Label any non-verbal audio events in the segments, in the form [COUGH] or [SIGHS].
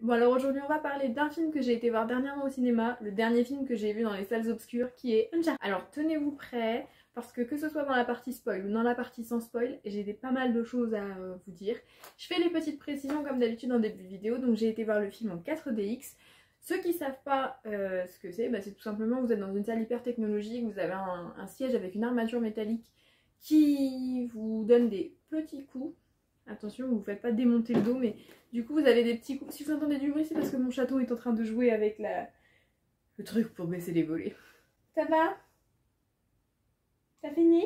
Bon alors aujourd'hui on va parler d'un film que j'ai été voir dernièrement au cinéma, le dernier film que j'ai vu dans les salles obscures qui est Uncharted. Alors tenez-vous prêts parce que que ce soit dans la partie spoil ou dans la partie sans spoil, j'ai pas mal de choses à euh, vous dire. Je fais les petites précisions comme d'habitude en début de vidéo, donc j'ai été voir le film en 4DX. Ceux qui savent pas euh, ce que c'est, bah, c'est tout simplement vous êtes dans une salle hyper technologique, vous avez un siège avec une armature métallique qui vous donne des petits coups Attention, vous ne faites pas démonter le dos, mais du coup, vous avez des petits coups. Si vous entendez du bruit, c'est parce que mon château est en train de jouer avec la... le truc pour baisser les volets. Ça va? T'as fini?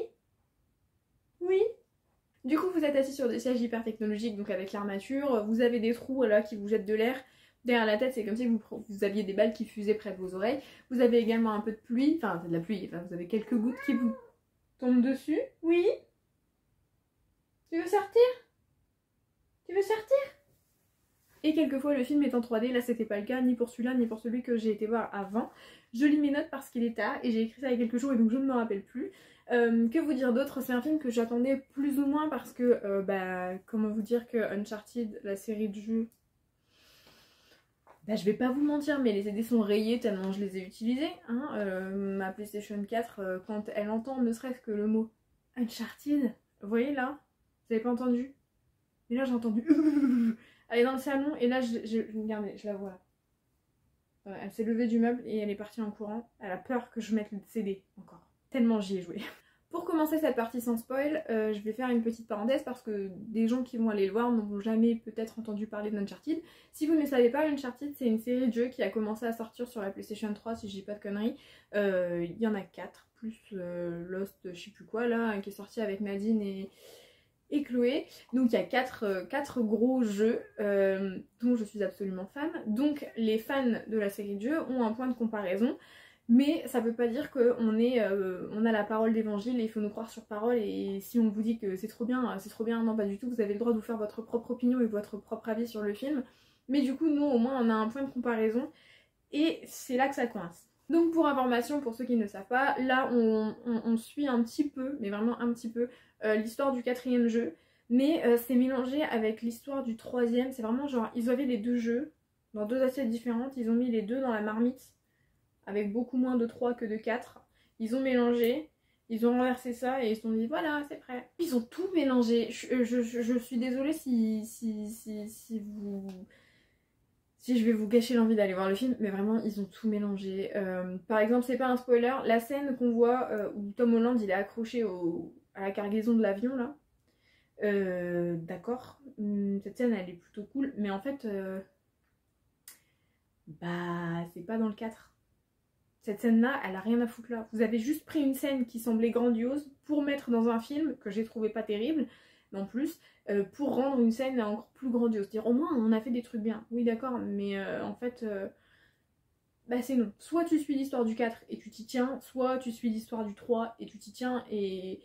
Oui? Du coup, vous êtes assis sur des sièges hyper technologiques, donc avec l'armature. Vous avez des trous là qui vous jettent de l'air. Derrière la tête, c'est comme si vous, vous, aviez des balles qui fusaient près de vos oreilles. Vous avez également un peu de pluie, enfin, de la pluie, enfin, vous avez quelques gouttes qui vous tombent dessus. Oui? Tu veux sortir? Tu veux sortir? Et quelquefois le film est en 3D, là c'était pas le cas, ni pour celui-là, ni pour celui que j'ai été voir avant. Je lis mes notes parce qu'il est tard et j'ai écrit ça il y a quelques jours et donc je ne me rappelle plus. Euh, que vous dire d'autre? C'est un film que j'attendais plus ou moins parce que, euh, bah, comment vous dire que Uncharted, la série de jeux, bah, je vais pas vous mentir, mais les CD sont rayés tellement je les ai utilisés. Hein. Euh, ma PlayStation 4, quand elle entend ne serait-ce que le mot Uncharted, vous voyez là? Vous avez pas entendu? Et là j'ai entendu [LAUGHS] elle est dans le salon et là je, je, je la vois là. elle s'est levée du meuble et elle est partie en courant. Elle a peur que je mette le CD encore. Tellement j'y ai joué. [LAUGHS] Pour commencer cette partie sans spoil, euh, je vais faire une petite parenthèse parce que des gens qui vont aller le voir n'ont jamais peut-être entendu parler d'Uncharted. Si vous ne savez pas, Uncharted c'est une série de jeux qui a commencé à sortir sur la PlayStation 3 si je dis pas de conneries. Euh, il y en a 4, plus euh, Lost je sais plus quoi là, qui est sorti avec Nadine et, et Chloé. Donc il y a quatre, euh, quatre gros jeux euh, dont je suis absolument fan. Donc les fans de la série de jeux ont un point de comparaison. Mais ça veut pas dire qu'on est, euh, on a la parole d'évangile et il faut nous croire sur parole et si on vous dit que c'est trop bien, c'est trop bien, non pas du tout, vous avez le droit de vous faire votre propre opinion et votre propre avis sur le film. Mais du coup, nous au moins on a un point de comparaison et c'est là que ça coince. Donc pour information, pour ceux qui ne savent pas, là on, suit un petit peu, mais vraiment un petit peu, l'histoire du quatrième jeu. Mais euh, c'est mélangé avec l'histoire du troisième. C'est vraiment genre, ils avaient les deux jeux dans deux assiettes différentes. Ils ont mis les deux dans la marmite avec beaucoup moins de 3 que de 4. Ils ont mélangé, ils ont renversé ça et ils se sont dit voilà, c'est prêt. Ils ont tout mélangé. Je, euh, suis désolée si, si, si, si vous si je vais vous gâcher l'envie d'aller voir le film, mais vraiment ils ont tout mélangé. Euh, par exemple, c'est pas un spoiler, la scène qu'on voit euh, où Tom Holland il est accroché à la cargaison de l'avion là. Euh, d'accord, hum, cette scène elle est plutôt cool, mais en fait, bah c'est pas dans le 4. Cette scène là, elle a rien à foutre là. Vous avez juste pris une scène qui semblait grandiose pour mettre dans un film que j'ai trouvé pas terrible en plus, euh, pour rendre une scène encore plus grandiose. Dire au moins on a fait des trucs bien, oui d'accord, mais euh, en fait, euh, bah c'est non. Soit tu suis l'histoire du 4 et tu t'y tiens, soit tu suis l'histoire du 3 et tu t'y tiens et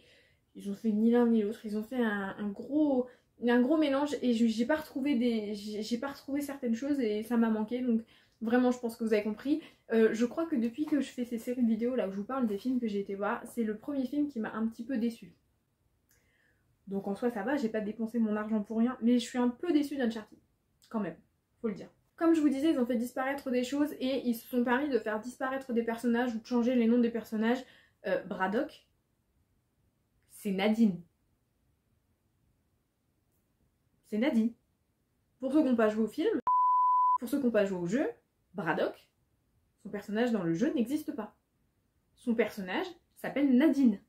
ils ont fait ni l'un ni l'autre, ils ont fait un, gros un gros mélange et j'ai pas retrouvé des j'ai pas retrouvé certaines choses et ça m'a manqué. Donc vraiment je pense que vous avez compris. Je crois que depuis que je fais ces séries de vidéos là où je vous parle des films que j'ai été voir c'est le premier film qui m'a un petit peu déçu donc en soi ça va, j'ai pas dépensé mon argent pour rien, mais je suis un peu déçue d'Uncharted, quand même, faut le dire. Comme je vous disais, ils ont fait disparaître des choses et ils se sont permis de faire disparaître des personnages ou de changer les noms des personnages. Euh, Braddock, c'est Nadine. C'est Nadine. Pour ceux qui n'ont pas joué au film, pour ceux qui n'ont pas joué au jeu, Braddock, son personnage dans le jeu n'existe pas. Son personnage s'appelle Nadine.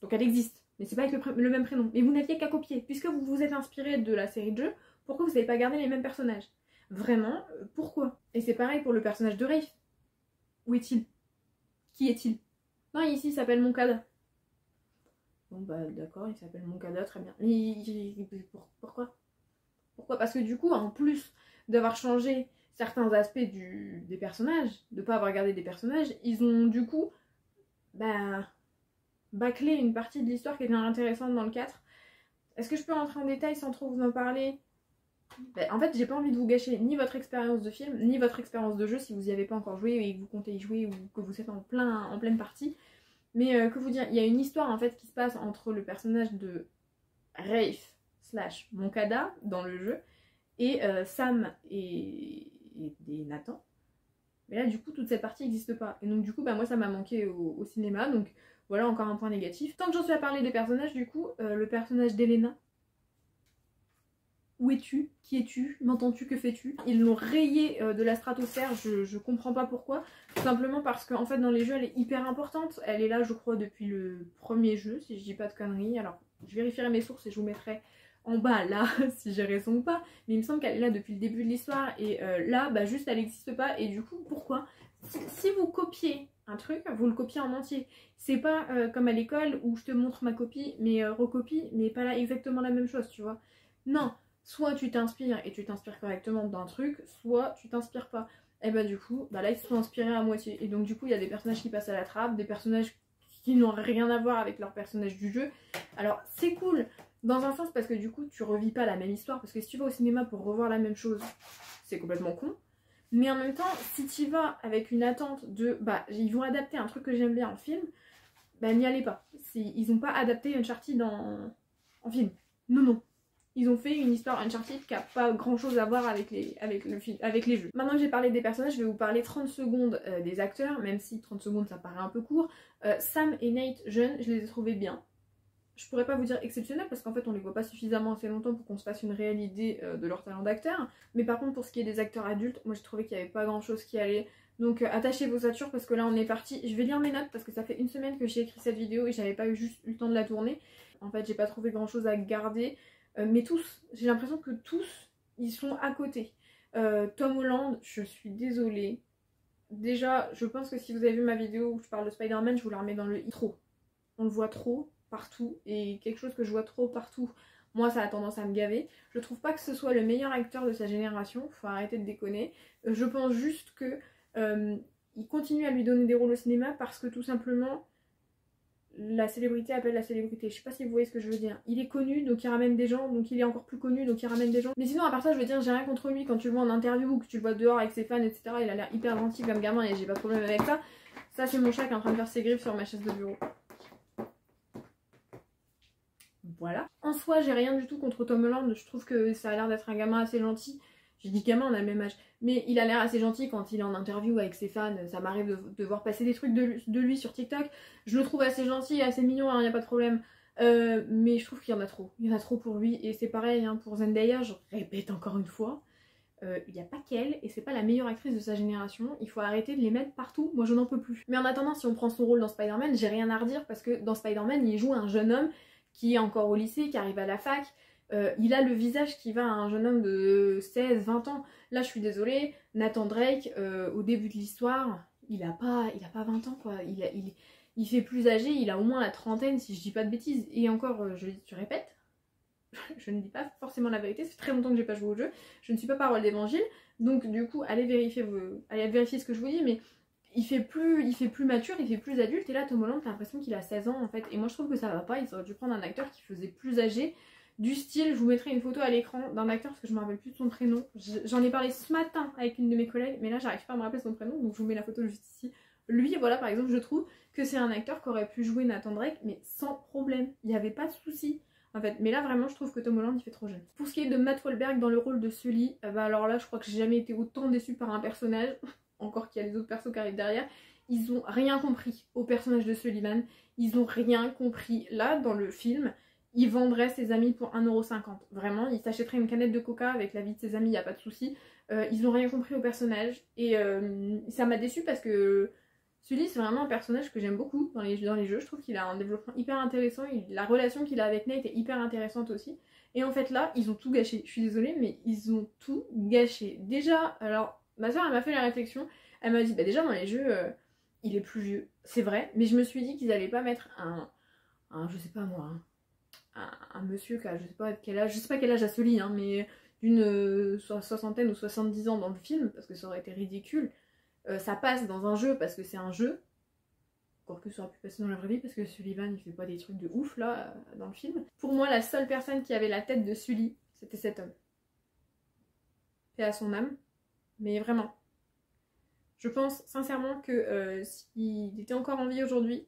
Donc elle existe mais c'est pas avec le, même prénom. Mais vous n'aviez qu'à copier. Puisque vous vous êtes inspiré de la série de jeux, pourquoi vous n'avez pas gardé les mêmes personnages? Vraiment, euh, pourquoi? Et c'est pareil pour le personnage de Rafe. Où est-il? Qui est-il? Non, ici il s'appelle Moncada. Bon bah d'accord, il s'appelle Moncada, très bien. Mais pourquoi? Pourquoi? Parce que du coup, en plus d'avoir changé certains aspects des personnages, de pas avoir gardé des personnages, ils ont du coup bah bâcler une partie de l'histoire qui était intéressante dans le 4. Est-ce que je peux rentrer en détail sans trop vous en parler? Ben, En fait, j'ai pas envie de vous gâcher ni votre expérience de film, ni votre expérience de jeu si vous y avez pas encore joué et que vous comptez y jouer ou que vous êtes en, plein, en pleine partie. Mais euh, que vous dire, il y a une histoire en fait qui se passe entre le personnage de Rafe slash Moncada dans le jeu et Sam et, et, Nathan. Mais là, du coup, toute cette partie n'existe pas. Et donc, du coup, bah, moi, ça m'a manqué au, cinéma. Donc, voilà encore un point négatif. Tant que j'en suis à parler des personnages, du coup, le personnage d'Elena, où es-tu? Qui es-tu? M'entends-tu? Que fais-tu? Ils l'ont rayé euh, de la stratosphère, je, je, comprends pas pourquoi. Tout simplement parce qu'en fait dans les jeux elle est hyper importante. Elle est là je crois depuis le premier jeu, si je dis pas de conneries. Alors je vérifierai mes sources et je vous mettrai en bas là [LAUGHS] si j'ai raison ou pas. Mais il me semble qu'elle est là depuis le début de l'histoire et euh, là bah juste elle n'existe pas. Et du coup pourquoi? Si, vous copiez un truc, vous le copiez en entier. C'est pas euh, comme à l'école où je te montre ma copie, mais recopie, mais pas là exactement la même chose, tu vois. Non, soit tu t'inspires et tu t'inspires correctement d'un truc, soit tu t'inspires pas. Et bah du coup, bah là ils se sont inspirés à moitié. Et donc du coup il y a des personnages qui passent à la trappe, des personnages qui n'ont rien à voir avec leurs personnages du jeu. Alors c'est cool dans un sens parce que du coup tu revis pas la même histoire, parce que si tu vas au cinéma pour revoir la même chose, c'est complètement con. Mais en même temps, si tu vas avec une attente de bah ils vont adapter un truc que j'aime bien en film, bah n'y allez pas. Ils ont pas adapté Uncharted en, en film. Non, non ils ont fait une histoire Uncharted qui a pas grand chose à voir avec les, avec le avec les jeux. Maintenant que j'ai parlé des personnages, je vais vous parler 30 secondes euh, des acteurs, même si 30 secondes ça paraît un peu court. Euh, Sam et Nate jeunes, je les ai trouvés bien. Je pourrais pas vous dire exceptionnels parce qu'en fait on les voit pas suffisamment assez longtemps pour qu'on se fasse une réelle idée euh, de leur talent d'acteur. Mais par contre pour ce qui est des acteurs adultes, moi j'ai trouvé qu'il y avait pas grand chose qui allait. Donc attachez vos satures parce que là on est parti. Je vais lire mes notes parce que ça fait une semaine que j'ai écrit cette vidéo et j'avais pas eu juste eu le temps de la tourner. En fait j'ai pas trouvé grand chose à garder. Euh, mais tous, j'ai l'impression que tous, ils sont à côté. Euh, Tom Holland, je suis désolée. Déjà, je pense que si vous avez vu ma vidéo où je parle de Spider-Man, je vous la remets dans le i. On le voit trop partout et quelque chose que je vois trop partout, moi ça a tendance à me gaver. Je trouve pas que ce soit le meilleur acteur de sa génération, faut arrêter de déconner. Euh, je pense juste que il continue à lui donner des rôles au cinéma parce que tout simplement la célébrité appelle la célébrité. Je sais pas si vous voyez ce que je veux dire. Il est connu, donc il ramène des gens, donc il est encore plus connu, donc il ramène des gens. Mais sinon, à part ça, je veux dire, j'ai rien contre lui quand tu le vois en interview ou que tu le vois dehors avec ses fans, etc. Il a l'air hyper gentil comme gamin et j'ai pas de problème avec ça. Ça, c'est mon chat qui est en train de faire ses griffes sur ma chaise de bureau. Voilà. En soi, j'ai rien du tout contre Tom Holland. Je trouve que ça a l'air d'être un gamin assez gentil. J'ai dit gamin, on a le même âge. Mais il a l'air assez gentil quand il est en interview avec ses fans. Ça m'arrive de, voir passer des trucs de, lui sur TikTok. Je le trouve assez gentil, assez mignon, il hein, n'y a pas de problème. Euh, mais je trouve qu'il y en a trop. Il y en a trop pour lui. Et c'est pareil hein, pour Zendaya, je répète encore une fois. Euh, il n'y a pas qu'elle, et c'est pas la meilleure actrice de sa génération, il faut arrêter de les mettre partout, moi je n'en peux plus. Mais en attendant, si on prend son rôle dans Spider-Man, j'ai rien à redire parce que dans Spider-Man, il joue un jeune homme qui est encore au lycée, qui arrive à la fac, euh, il a le visage qui va à un jeune homme de 16, 20 ans. Là, je suis désolée, Nathan Drake, euh, au début de l'histoire, il a pas, il a pas 20 ans, quoi. Il, fait plus âgé, il a au moins la trentaine, si je dis pas de bêtises. Et encore, euh, je, tu répètes, [LAUGHS] je ne dis pas forcément la vérité, c'est très longtemps que j'ai pas joué au jeu. Je ne suis pas parole d'évangile, donc du coup, allez vérifier, allez vérifier ce que je vous dis, mais il fait plus il fait plus mature, il fait plus adulte et là Tom Holland t'as l'impression qu'il a 16 ans en fait et moi je trouve que ça va pas, il aurait dû prendre un acteur qui faisait plus âgé du style, je vous mettrai une photo à l'écran d'un acteur parce que je me rappelle plus de son prénom. J'en ai parlé ce matin avec une de mes collègues, mais là j'arrive pas à me rappeler son prénom, donc je vous mets la photo juste ici. Lui, voilà, par exemple, je trouve que c'est un acteur qui aurait pu jouer Nathan Drake, mais sans problème. Il n'y avait pas de souci. En fait, mais là vraiment je trouve que Tom Holland il fait trop jeune. Pour ce qui est de Matt Wahlberg dans le rôle de Sully, bah alors là je crois que j'ai jamais été autant déçue par un personnage, [LAUGHS] encore qu'il y a les autres persos qui arrivent derrière. Ils ont rien compris au personnage de Sullivan, ils ont rien compris là dans le film il vendrait ses amis pour 1,50€. Vraiment, il s'achèterait une canette de coca avec la vie de ses amis, il a pas de souci. Euh, ils n'ont rien compris au personnage. Et euh, ça m'a déçu parce que Sully, c'est vraiment un personnage que j'aime beaucoup dans les, jeux. Je trouve qu'il a un développement hyper intéressant. la relation qu'il a avec Nate est hyper intéressante aussi. Et en fait, là, ils ont tout gâché. Je suis désolée, mais ils ont tout gâché. Déjà, alors, ma soeur, elle m'a fait la réflexion. Elle m'a dit, bah déjà, dans les jeux, euh, il est plus vieux. C'est vrai, mais je me suis dit qu'ils allaient pas mettre un, un je sais pas moi, un, monsieur qui a je sais pas quel âge, je sais pas quel âge a ce lit, hein, mais d'une euh, soixantaine ou 70 ans dans le film, parce que ça aurait été ridicule. Euh, ça passe dans un jeu parce que c'est un jeu, encore que ça aurait pu passer dans la vraie vie parce que Sullivan il fait pas des trucs de ouf là euh, dans le film. Pour moi, la seule personne qui avait la tête de Sully, c'était cet homme. Fait à son âme, mais vraiment. Je pense sincèrement que s'il était encore en vie aujourd'hui,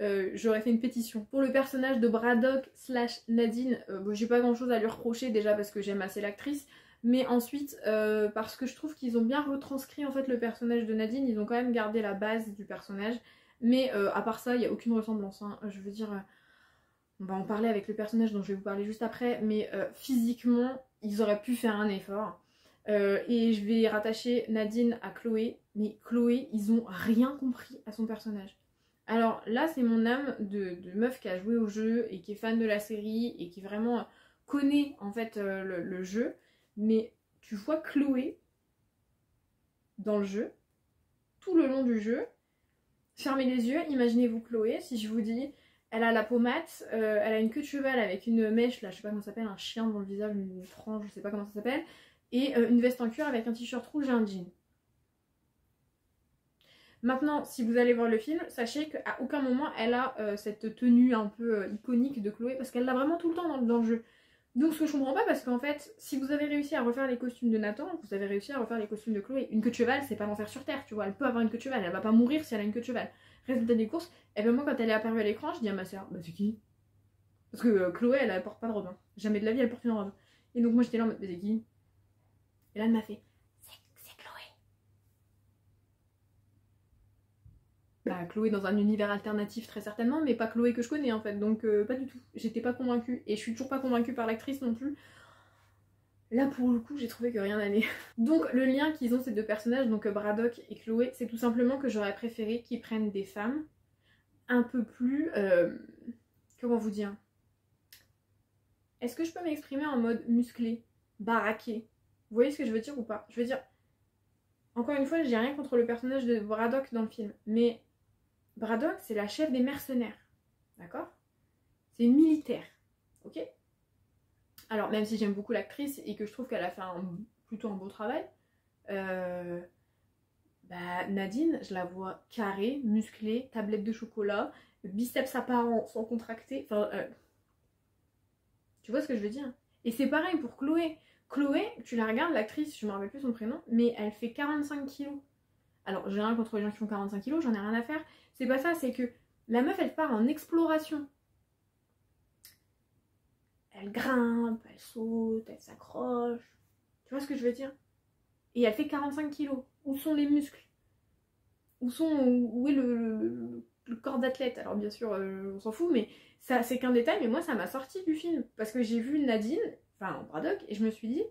euh, j'aurais fait une pétition. Pour le personnage de Braddock slash Nadine, euh, j'ai pas grand chose à lui reprocher déjà parce que j'aime assez l'actrice. Mais ensuite, euh, parce que je trouve qu'ils ont bien retranscrit en fait le personnage de Nadine, ils ont quand même gardé la base du personnage. Mais à part ça, il n'y a aucune ressemblance. Hein. Je veux dire, on va en parler avec le personnage dont je vais vous parler juste après, mais physiquement, ils auraient pu faire un effort. et je vais rattacher Nadine à Chloé, mais Chloé, ils ont rien compris à son personnage. Alors là, c'est mon âme de, meuf qui a joué au jeu et qui est fan de la série et qui vraiment connaît en fait le jeu. Mais tu vois Chloé dans le jeu, tout le long du jeu. Fermez les yeux, imaginez-vous Chloé, si je vous dis, elle a la peau mate, euh, elle a une queue de cheval avec une mèche, là je sais pas comment ça s'appelle, un chien dans le visage, une frange, je sais pas comment ça s'appelle, et euh, une veste en cuir avec un t-shirt rouge et un jean. Maintenant, si vous allez voir le film, sachez qu'à aucun moment elle a euh, cette tenue un peu iconique de Chloé, parce qu'elle l'a vraiment tout le temps dans le jeu. Donc ce que je comprends pas parce qu'en fait, si vous avez réussi à refaire les costumes de Nathan, vous avez réussi à refaire les costumes de Chloé. Une queue de cheval, c'est pas l'enfer sur terre, tu vois. Elle peut avoir une queue de cheval, elle va pas mourir si elle a une queue de cheval. Résultat des courses, et eh bien moi quand elle est apparue à l'écran, je dis à ma soeur, bah c'est qui? Parce que euh, Chloé, elle, porte pas de robe. Hein. Jamais de la vie elle porte une robe. Et donc moi j'étais là en mode, bah c'est qui? Et là elle m'a fait, bah, Chloé dans un univers alternatif très certainement, mais pas Chloé que je connais en fait, donc euh, pas du tout. J'étais pas convaincue et je suis toujours pas convaincue par l'actrice non plus. Là pour le coup j'ai trouvé que rien n'allait. [LAUGHS] Donc le lien qu'ils ont ces deux personnages, donc euh, Braddock et Chloé, c'est tout simplement que j'aurais préféré qu'ils prennent des femmes un peu plus... Euh, comment vous dire? Est-ce que je peux m'exprimer en mode musclé, baraqué? Vous voyez ce que je veux dire ou pas? Je veux dire... Encore une fois, j'ai rien contre le personnage de Braddock dans le film, mais Braddock, c'est la chef des mercenaires. D'accord? C'est une militaire. Ok? Alors, même si j'aime beaucoup l'actrice et que je trouve qu'elle a fait un, plutôt un beau travail, euh, bah, Nadine, je la vois carrée, musclée, tablette de chocolat, biceps apparents sans contracter. Enfin, euh, tu vois ce que je veux dire? Et c'est pareil pour Chloé. Chloé, tu la regardes, l'actrice, je me rappelle plus son prénom, mais elle fait 45 kilos. Alors, j'ai rien contre les gens qui font 45 kilos, j'en ai rien à faire. C'est pas ça, c'est que la meuf, elle part en exploration. Elle grimpe, elle saute, elle s'accroche. Tu vois ce que je veux dire? Et elle fait 45 kilos. Où sont les muscles? Où sont où est le, corps d'athlète? Alors bien sûr, euh, on s'en fout, mais ça c'est qu'un détail. Mais moi, ça m'a sorti du film parce que j'ai vu Nadine, enfin Braddock, et je me suis dit,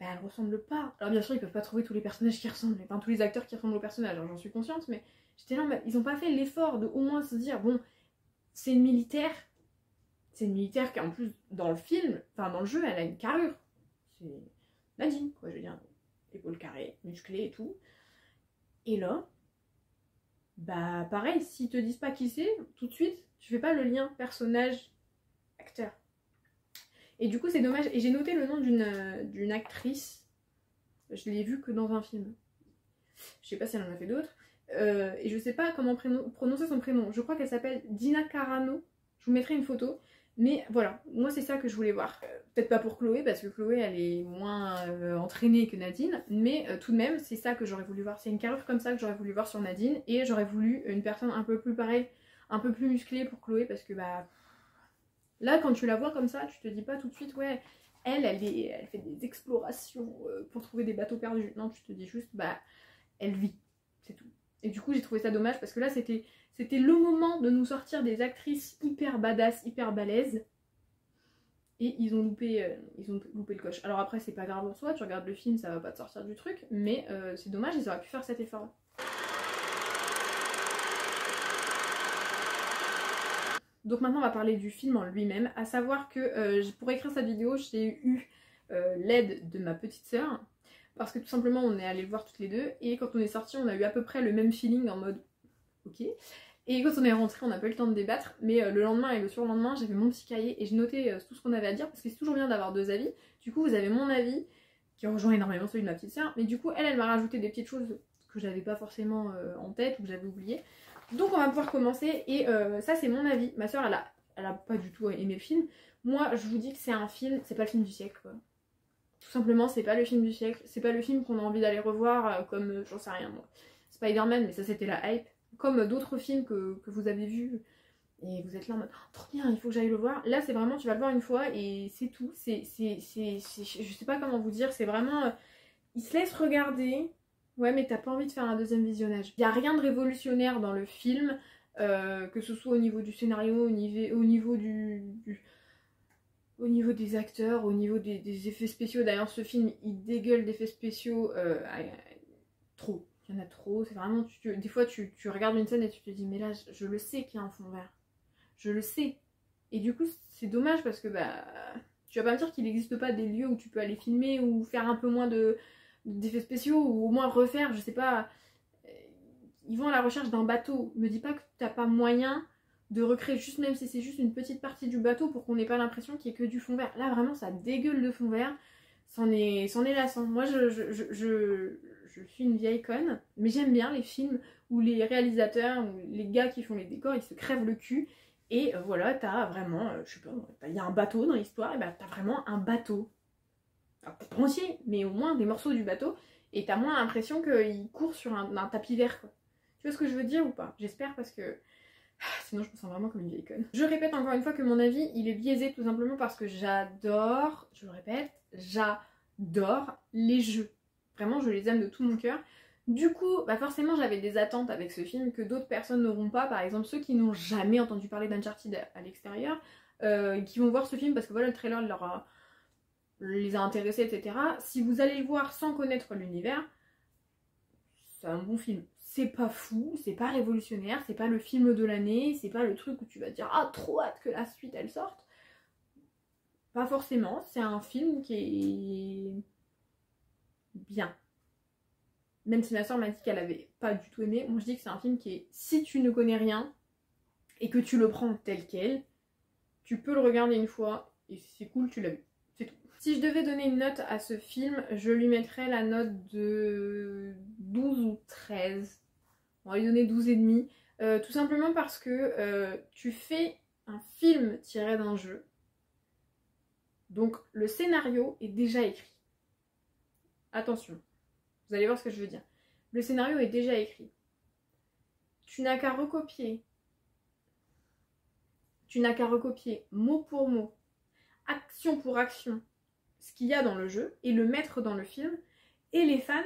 bah, elle ressemble pas. Alors bien sûr, ils peuvent pas trouver tous les personnages qui ressemblent, enfin tous les acteurs qui ressemblent au personnage, hein, j'en suis consciente, mais j'étais là, ils ont pas fait l'effort de au moins se dire, bon, c'est une militaire, c'est une militaire qui en plus, dans le film, enfin dans le jeu, elle a une carrure. C'est Nadine, quoi, je veux dire, épaules carrées, musclées et tout. Et là, bah pareil, s'ils te disent pas qui c'est, tout de suite, tu fais pas le lien personnage-acteur. Et du coup, c'est dommage. Et j'ai noté le nom d'une actrice. Je l'ai vue que dans un film. Je sais pas si elle en a fait d'autres. Euh, et je sais pas comment prononcer son prénom. Je crois qu'elle s'appelle Dina Carano. Je vous mettrai une photo. Mais voilà, moi c'est ça que je voulais voir. Euh, peut-être pas pour Chloé, parce que Chloé elle est moins euh, entraînée que Nadine, mais tout de même c'est ça que j'aurais voulu voir. C'est une carrure comme ça que j'aurais voulu voir sur Nadine, et j'aurais voulu une personne un peu plus pareille, un peu plus musclée pour Chloé, parce que bah Là, quand tu la vois comme ça, tu te dis pas tout de suite, ouais, elle, elle, elle fait des explorations pour trouver des bateaux perdus. Non, tu te dis juste, bah, elle vit, c'est tout. Et du coup, j'ai trouvé ça dommage parce que là, c'était le moment de nous sortir des actrices hyper badass, hyper balèzes. Et ils ont loupé, euh, ils ont loupé le coche. Alors après, c'est pas grave en soi, tu regardes le film, ça va pas te sortir du truc, mais euh, c'est dommage, ils auraient pu faire cet effort. Donc maintenant on va parler du film en lui-même, à savoir que euh, pour écrire cette vidéo j'ai eu l'aide de ma petite sœur, parce que tout simplement on est allé le voir toutes les deux, et quand on est sorti on a eu à peu près le même feeling en mode ok. Et quand on est rentré on n'a pas eu le temps de débattre, mais euh, le lendemain et le surlendemain j'avais mon petit cahier et j'ai noté tout ce qu'on avait à dire, parce que c'est toujours bien d'avoir deux avis. Du coup vous avez mon avis, qui rejoint énormément celui de ma petite sœur, mais du coup elle elle m'a rajouté des petites choses que j'avais pas forcément en tête ou que j'avais oublié. Donc on va pouvoir commencer et euh, ça c'est mon avis. Ma soeur elle a, elle a pas du tout aimé le film. Moi je vous dis que c'est un film, c'est pas le film du siècle quoi. Tout simplement c'est pas le film du siècle, c'est pas le film qu'on a envie d'aller revoir euh, comme euh, j'en sais rien moi. Spider-Man mais ça c'était la hype. Comme d'autres films que, vous avez vus et vous êtes là en mode oh, trop bien, il faut que j'aille le voir. Là, c'est vraiment, tu vas le voir une fois et c'est tout. C'est, je sais pas comment vous dire, c'est vraiment. Euh, il se laisse regarder. Ouais, mais t'as pas envie de faire un deuxième visionnage. Il y a rien de révolutionnaire dans le film, euh, que ce soit au niveau du scénario, au niveau du, au niveau des acteurs, au niveau des, effets spéciaux. D'ailleurs, ce film, il dégueule d'effets spéciaux euh, trop. Il y en a trop. C'est vraiment. des fois, tu, tu, regardes une scène et tu te dis, mais là, je, je le sais qu'il y a un fond vert je le sais. Et du coup, c'est dommage parce que bah, tu vas pas me dire qu'il n'existe pas des lieux où tu peux aller filmer ou faire un peu moins de d'effets spéciaux ou au moins refaire, je sais pas. Euh, ils vont à la recherche d'un bateau. Me dis pas que t'as pas moyen de recréer juste même si c'est juste une petite partie du bateau pour qu'on n'ait pas l'impression qu'il y ait que du fond vert. Là vraiment ça dégueule de fond vert. C'en est, c'en est lassant. Moi je, je, je, suis une vieille conne, mais j'aime bien les films où les réalisateurs les gars qui font les décors ils se crèvent le cul et euh, voilà, t'as vraiment, euh, je sais pas, il y a un bateau dans l'histoire, et ben t'as vraiment un bateau. Alors peut-être entier, mais au moins des morceaux du bateau, et t'as moins l'impression qu'il court sur un, tapis vert, quoi. Tu vois ce que je veux dire ou pas? J'espère parce que sinon je me sens vraiment comme une vieille conne. Je répète encore une fois que mon avis, il est biaisé tout simplement parce que j'adore, je le répète, j'adore les jeux. Vraiment, je les aime de tout mon cœur. Du coup, bah forcément j'avais des attentes avec ce film que d'autres personnes n'auront pas, par exemple ceux qui n'ont jamais entendu parler d'Uncharted à, l'extérieur, euh, qui vont voir ce film parce que voilà le trailer leur les a intéressés, etc. Si vous allez le voir sans connaître l'univers, c'est un bon film. C'est pas fou, c'est pas révolutionnaire, c'est pas le film de l'année, c'est pas le truc où tu vas dire ah trop hâte que la suite elle sorte. Pas forcément, c'est un film qui est bien même si ma soeur m'a dit qu'elle avait pas du tout aimé, moi je dis que c'est un film qui est, si tu ne connais rien et que tu le prends tel quel, tu peux le regarder une fois et si c'est cool, tu l'as vu. C'est tout. Si je devais donner une note à ce film, je lui mettrais la note de 12 ou 13. On va lui donner 12 et demi. Euh, tout simplement parce que euh, tu fais un film tiré d'un jeu. Donc le scénario est déjà écrit. Attention, vous allez voir ce que je veux dire. Le scénario est déjà écrit. Tu n'as qu'à recopier. Tu n'as qu'à recopier mot pour mot, action pour action, ce qu'il y a dans le jeu et le mettre dans le film. Et les fans,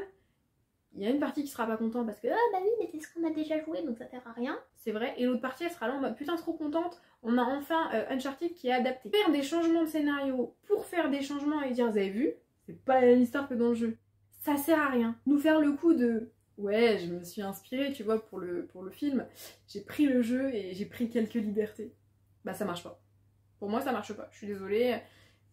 il y a une partie qui sera pas content parce que ah bah oui mais c'est ce qu'on a déjà joué donc ça sert à rien, c'est vrai. Et l'autre partie elle sera là en mode putain trop contente, on a enfin euh, Uncharted qui est adapté. Faire des changements de scénario pour faire des changements et dire vous avez vu, c'est pas la même histoire que dans le jeu ça sert à rien. Nous faire le coup de ouais, je me suis inspirée, tu vois, pour le, pour le film, j'ai pris le jeu et j'ai pris quelques libertés. Bah ça marche pas. Pour moi ça marche pas, je suis désolée.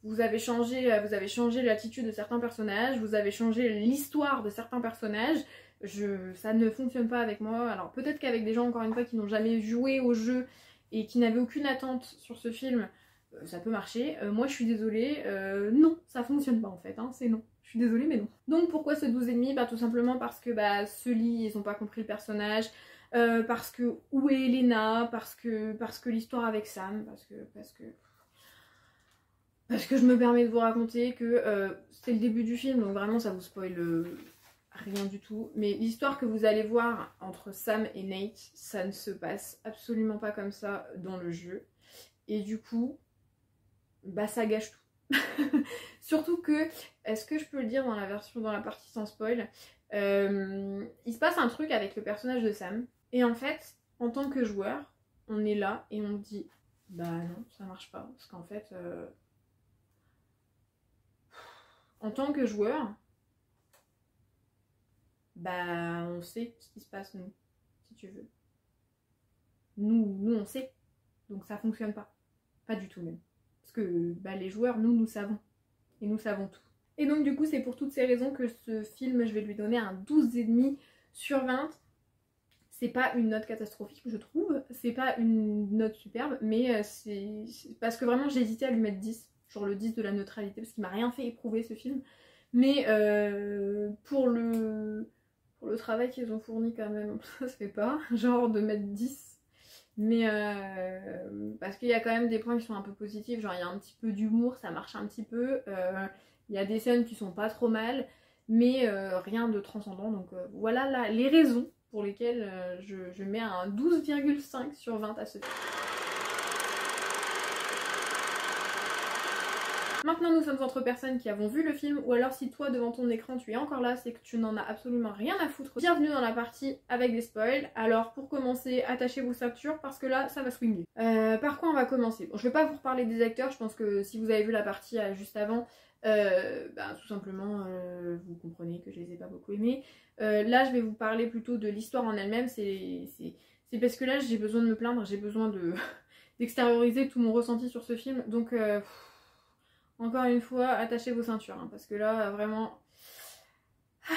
Vous avez changé, vous avez changé l'attitude de certains personnages, vous avez changé l'histoire de certains personnages. Je, ça ne fonctionne pas avec moi. Alors peut-être qu'avec des gens encore une fois qui n'ont jamais joué au jeu et qui n'avaient aucune attente sur ce film, euh, ça peut marcher. Euh, moi je suis désolée, euh, non, ça fonctionne pas en fait, hein, c'est non. Je suis désolée, mais non. Donc pourquoi ce 12,5 Bah tout simplement parce que bah, lit, ils ont pas compris le personnage. Euh, parce que où est Elena? Parce que parce que l'histoire avec Sam? Parce que parce que parce que je me permets de vous raconter que euh, c'était le début du film, donc vraiment ça vous spoil euh, rien du tout. Mais l'histoire que vous allez voir entre Sam et Nate, ça ne se passe absolument pas comme ça dans le jeu. Et du coup, bah ça gâche tout. [LAUGHS] Surtout que, est-ce que je peux le dire dans la version, dans la partie sans spoil, euh, il se passe un truc avec le personnage de Sam. Et en fait, en tant que joueur, on est là et on dit bah non, ça marche pas. Parce qu'en fait, en tant que joueur, bah on sait ce qui se passe nous, si tu veux. Nous, nous on sait. Donc ça fonctionne pas. Pas du tout même. Parce que bah, les joueurs, nous, nous savons. Et nous savons tout. Et donc du coup, c'est pour toutes ces raisons que ce film, je vais lui donner un 12,5 sur 20. C'est pas une note catastrophique, je trouve. C'est pas une note superbe, mais euh, c'est parce que vraiment hésité à lui mettre 10, genre le 10 de la neutralité, parce qu'il m'a rien fait éprouver ce film. Mais euh, pour le pour le travail qu'ils ont fourni quand même, [LAUGHS] ça se fait pas, genre de mettre 10 mais euh, parce qu'il y a quand même des points qui sont un peu positifs, genre il y a un petit peu d'humour, ça marche un petit peu. Euh, il y a des scènes qui sont pas trop mal, mais rien de transcendant. Donc voilà les raisons pour lesquelles je, je, mets un 12,5 sur 20 à ce film. Maintenant nous sommes entre personnes qui avons vu le film ou alors si toi devant ton écran tu es encore là c'est que tu n'en as absolument rien à foutre. Bienvenue dans la partie avec des spoils. Alors pour commencer attachez vos ceintures parce que là ça va swinguer. Euh, par quoi on va commencer? Bon, Je vais pas vous reparler des acteurs, je pense que si vous avez vu la partie euh, juste avant bah, tout simplement euh, vous comprenez que je les ai pas beaucoup aimés. Là je vais vous parler plutôt de l'histoire en elle-même, c'est parce que là j'ai besoin de me plaindre, j'ai besoin de [LAUGHS] d'extérioriser tout mon ressenti sur ce film. Donc encore une fois, attachez vos ceintures, hein, parce que là vraiment [SIGHS]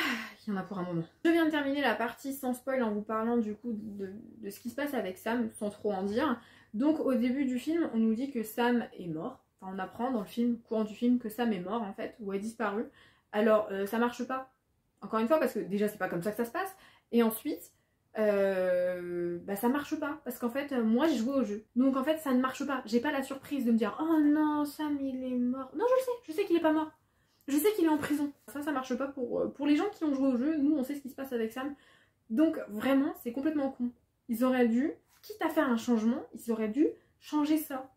il y en a pour un moment. Je viens de terminer la partie sans spoil en vous parlant du coup de, ce qui se passe avec Sam, sans trop en dire. Donc au début du film, on nous dit que Sam est mort on apprend dans le film, courant du film, que Sam est mort en fait, ou a disparu. Alors euh, ça marche pas. Encore une fois, parce que déjà c'est pas comme ça que ça se passe. Et ensuite, euh, bah ça marche pas. Parce qu'en fait, moi j'ai joué au jeu. Donc en fait, ça ne marche pas. J'ai pas la surprise de me dire Oh non, Sam il est mort. Non, je le sais, je sais qu'il est pas mort. Je sais qu'il est en prison. Ça, ça marche pas pour, euh, pour les gens qui ont joué au jeu. Nous, on sait ce qui se passe avec Sam. Donc vraiment, c'est complètement con. Ils auraient dû, quitte à faire un changement, ils auraient dû changer ça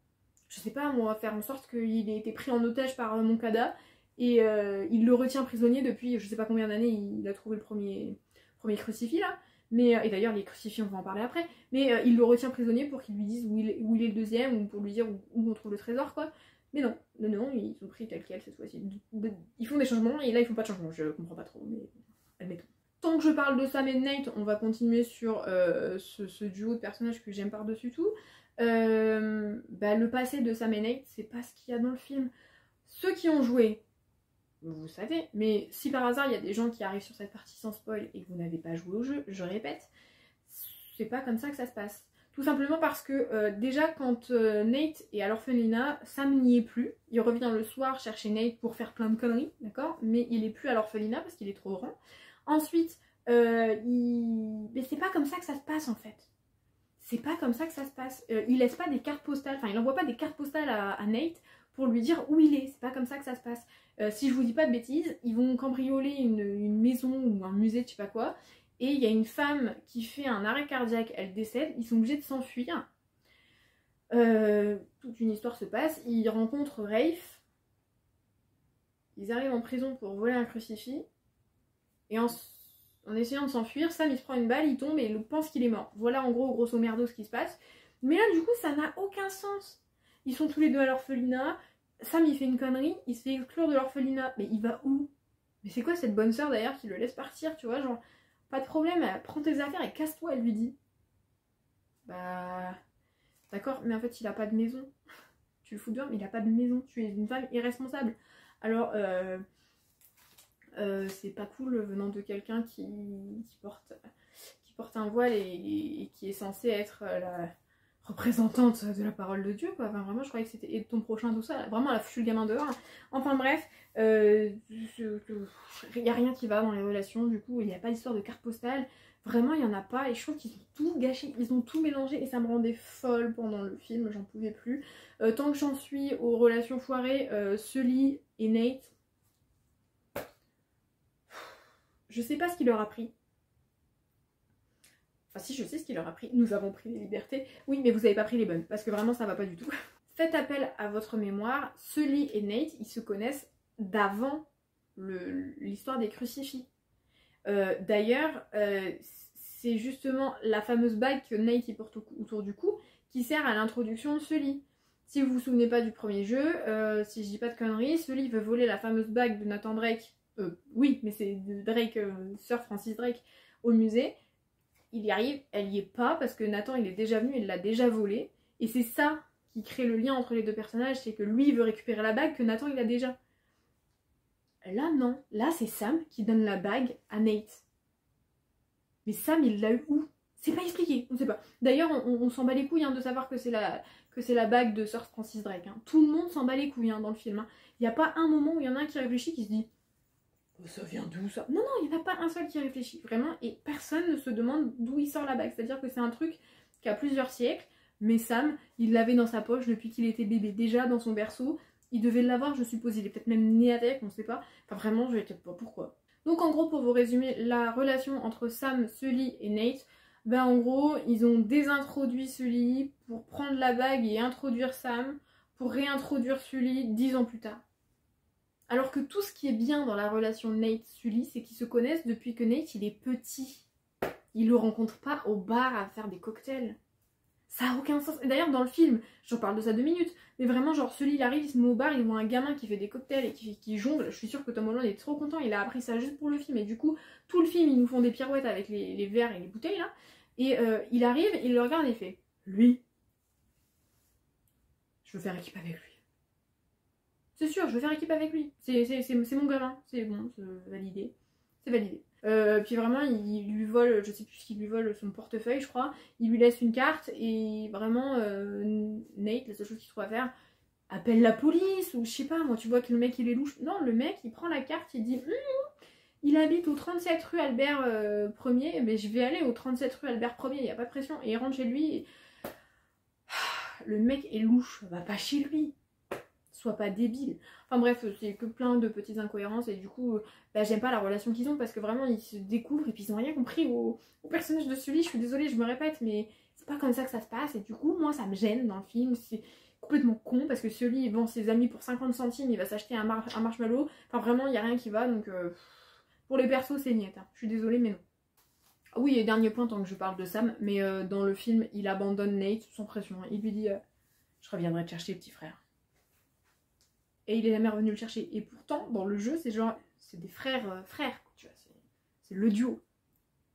je sais pas moi, faire en sorte qu'il ait été pris en otage par euh, Moncada et euh, il le retient prisonnier depuis je sais pas combien d'années, il a trouvé le premier, premier crucifix là. Euh, et d'ailleurs les crucifix on va en parler après, mais il le retient prisonnier pour qu'il lui dise où il, est, le deuxième ou pour lui dire où, on trouve le trésor quoi. Mais non, non, non, ils ont pris tel quel cette fois-ci. Ils font des changements et là ils font pas de changements, je comprends pas trop, mais admettons. Tant que je parle de Sam et Nate, on va continuer sur ce, ce, duo de personnages que j'aime par-dessus tout. Euh, bah, le passé de Sam et Nate, c'est pas ce qu'il y a dans le film. Ceux qui ont joué, vous savez, mais si par hasard il y a des gens qui arrivent sur cette partie sans spoil et que vous n'avez pas joué au jeu, je répète, c'est pas comme ça que ça se passe. Tout simplement parce que euh, déjà quand euh, Nate est à l'orphelinat, Sam n'y est plus. Il revient le soir chercher Nate pour faire plein de conneries, d'accord? Mais il est plus à l'orphelinat parce qu'il est trop grand. Ensuite, il... mais c'est pas comme ça que ça se passe en fait c'est pas comme ça que ça se passe. Euh, il laisse pas des cartes postales, enfin il envoie pas des cartes postales à, Nate pour lui dire où il est. C'est pas comme ça que ça se passe. Euh, si je vous dis pas de bêtises, ils vont cambrioler une, maison ou un musée, je sais pas quoi, et il y a une femme qui fait un arrêt cardiaque, elle décède, ils sont obligés de s'enfuir. Euh, toute une histoire se passe, ils rencontrent Rafe, ils arrivent en prison pour voler un crucifix, et en essayant de s'enfuir, Sam il se prend une balle, il tombe et il pense qu'il est mort. Voilà en gros, grosso merdo, ce qui se passe. Mais là, du coup, ça n'a aucun sens. Ils sont tous les deux à l'orphelinat. Sam il fait une connerie, il se fait exclure de l'orphelinat. Mais il va où? Mais c'est quoi cette bonne sœur d'ailleurs qui le laisse partir, tu vois Genre, pas de problème, prends tes affaires et casse-toi, elle lui dit. Bah. D'accord, mais en fait, il a pas de maison. [LAUGHS] tu le fous dehors, mais il a pas de maison. Tu es une femme irresponsable. Alors, euh, euh, c'est pas cool venant de quelqu'un qui, porte, qui porte un voile et, qui est censé être la représentante de la parole de Dieu quoi. Enfin vraiment je croyais que c'était et ton prochain tout ça, vraiment la foutu le gamin dehors. Enfin bref, il euh, n'y a rien qui va dans les relations du coup, il n'y a pas d'histoire de carte postale. Vraiment, il n'y en a pas et je trouve qu'ils ont tout gâché, ils ont tout mélangé et ça me rendait folle pendant le film, j'en pouvais plus. Euh, tant que j'en suis aux relations foirées, Sully et Nate, Je sais pas ce qu'il leur a pris. Enfin si, je sais ce qu'il leur a pris. Nous avons pris les libertés. Oui, mais vous n'avez pas pris les bonnes, parce que vraiment ça va pas du tout. [LAUGHS] Faites appel à votre mémoire. Sully et Nate, ils se connaissent d'avant l'histoire des crucifix. Euh, d'ailleurs, euh, c'est justement la fameuse bague que Nate porte autour du cou qui sert à l'introduction de Sully. Si vous vous souvenez pas du premier jeu, euh, si je dis pas de conneries, Sully veut voler la fameuse bague de Nathan Drake oui, mais c'est Drake, Sir Francis Drake, au musée. Il y arrive, elle y est pas parce que Nathan il est déjà venu, il l'a déjà volé. Et c'est ça qui crée le lien entre les deux personnages, c'est que lui veut récupérer la bague que Nathan il a déjà. Là non, là c'est Sam qui donne la bague à Nate. Mais Sam il l'a eu où? C'est pas expliqué, on sait pas. D'ailleurs on, s'en bat les couilles hein, de savoir que c'est la, que c'est la bague de Sir Francis Drake. Hein. Tout le monde s'en bat les couilles hein, dans le film. Il n'y a pas un moment où il y en a un qui réfléchit qui se dit ça vient d'où ça? Non, non, il n'y en a pas un seul qui réfléchit, vraiment, et personne ne se demande d'où il sort la bague. C'est-à-dire que c'est un truc qui a plusieurs siècles, mais Sam, il l'avait dans sa poche depuis qu'il était bébé, déjà dans son berceau. Il devait l'avoir, je suppose, il est peut-être même né avec, on ne sait pas. Enfin, vraiment, je ne sais pas pourquoi. Donc, en gros, pour vous résumer, la relation entre Sam, Sully et Nate, ben en gros, ils ont désintroduit Sully pour prendre la bague et introduire Sam, pour réintroduire Sully dix ans plus tard. Alors que tout ce qui est bien dans la relation Nate-Sully, c'est qu'ils se connaissent depuis que Nate il est petit. Il le rencontre pas au bar à faire des cocktails. Ça a aucun sens. Et d'ailleurs, dans le film, j'en parle de ça deux minutes, mais vraiment, genre, celui il arrive, il se met au bar, il voit un gamin qui fait des cocktails et qui, jongle. Je suis sûre que Tom Holland est trop content, il a appris ça juste pour le film. Et du coup, tout le film, ils nous font des pirouettes avec les, verres et les bouteilles là. Et euh, il arrive, il le regarde et fait Lui, je veux faire équipe avec lui. C'est sûr, je veux faire équipe avec lui. C'est mon gamin, c'est bon, c'est validé. C'est validé. Euh, puis vraiment, il, lui vole, je sais plus ce qu'il lui vole, son portefeuille, je crois. Il lui laisse une carte et vraiment, euh, Nate, la seule chose qu'il trouve à faire, appelle la police ou je sais pas, moi, tu vois que le mec il est louche. Non, le mec il prend la carte, il dit hum, il habite au 37 rue Albert 1er, euh, mais je vais aller au 37 rue Albert 1er, il n'y a pas de pression. Et il rentre chez lui. [SIGHS] Le mec est louche, va pas chez lui soit pas débile. Enfin bref, c'est que plein de petites incohérences et du coup, bah, j'aime pas la relation qu'ils ont parce que vraiment ils se découvrent et puis ils ont rien compris au, personnage de celui. Je suis désolée, je me répète, mais c'est pas comme ça que ça se passe et du coup, moi ça me gêne dans le film. C'est complètement con parce que celui vend ses amis pour 50 centimes, il va s'acheter un, marshmallow. Enfin vraiment, il y a rien qui va donc euh, pour les persos, c'est niette. Hein. Je suis désolée, mais non. Oui, et dernier point tant que je parle de Sam, mais euh, dans le film, il abandonne Nate sans pression. Il lui dit euh, Je reviendrai te chercher, petit frère et il est jamais revenu le chercher. Et pourtant, dans le jeu, c'est genre, c'est des frères, euh, frères, c'est le duo.